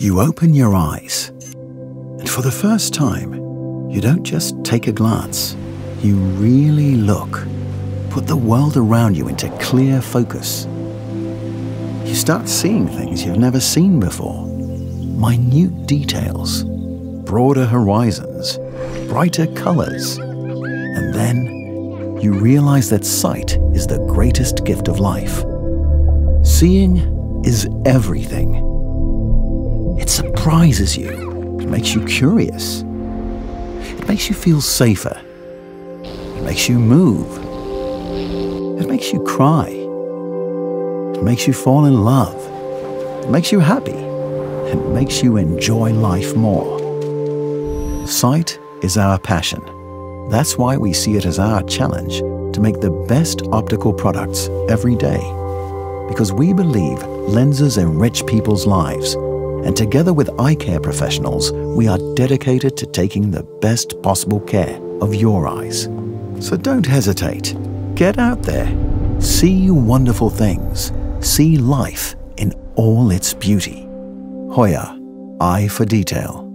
You open your eyes, and for the first time, you don't just take a glance, you really look. Put the world around you into clear focus. You start seeing things you've never seen before minute details, broader horizons, brighter colors. And then you realize that sight is the greatest gift of life. Seeing is everything. Surprises you, it makes you curious, it makes you feel safer, it makes you move, it makes you cry, it makes you fall in love, it makes you happy, it makes you enjoy life more. Sight is our passion. That's why we see it as our challenge to make the best optical products every day. Because we believe lenses enrich people's lives, and together with eye care professionals, we are dedicated to taking the best possible care of your eyes. So don't hesitate. Get out there. See wonderful things. See life in all its beauty. Hoya, Eye for Detail.